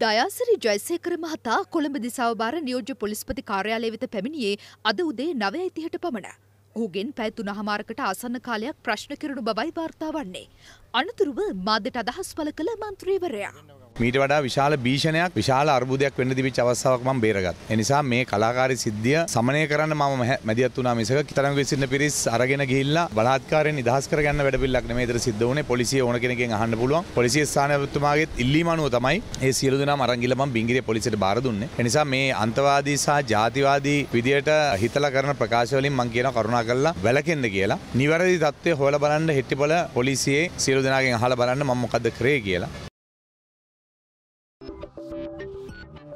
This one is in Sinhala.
දයාසිරි ජයසේකර මහතා කොළඹ දිසාව භාර නියෝජ්‍ය පොලිස්පති කාර්යාලය වෙත පැමිණියේ අද උදේ නවය ඉතිහට පමණ. ඔහුගෙන් පැය තුන හමාරකට ආසන්න කාලයක් ප්‍රශ්න කෙරණු බවයි වාර්තා වන්නේ. අනතුරුව මාධ්‍යට අදහස් පළ කළ මන්ත්‍රීවරයා. මීට වඩා විශාල භීෂණයක් විශාල අර්බුදයක් වෙන්න තිබිච්ච අවස්ථාවක් මම බේරගත්. ඒ නිසා මේ කලාකාරී සිද්ධිය සමනය කරන්න මම මැදිහත් වුණා මිසක කිතරම් විසින්න පිරිස් අරගෙන ගිහිල්ලා බලාත්කාරයෙන් නිදහස් කරගන්න වැඩපිළිවෙලක් නෙමෙයි ඉදිරිය සිද්ධ වුණේ. පොලිසිය ඕන කෙනකින් අහන්න පුළුවන්. පොලිසිය ස්ථානාධිපතිතුමාගේත් ඉල්ලීම අනුව තමයි මේ සියලු දෙනාම අරන් ගිහලා මම බිංගිරිය පොලිසියට බාර දුන්නේ. ඒ නිසා මේ අන්තවාදී සහ ජාතිවාදී විදියට හිතලා කරන ප්‍රකාශ වලින් මම කියනවා කරුණා කරලා වැළකෙන්න කියලා. නිවැරදි தත්ත්වය හොයලා බලන්න හෙට්ටිපොළ පොලිසියේ සියලු දෙනාගෙන් අහලා බලන්න මම මොකද්ද කරේ කියලා. Thank you.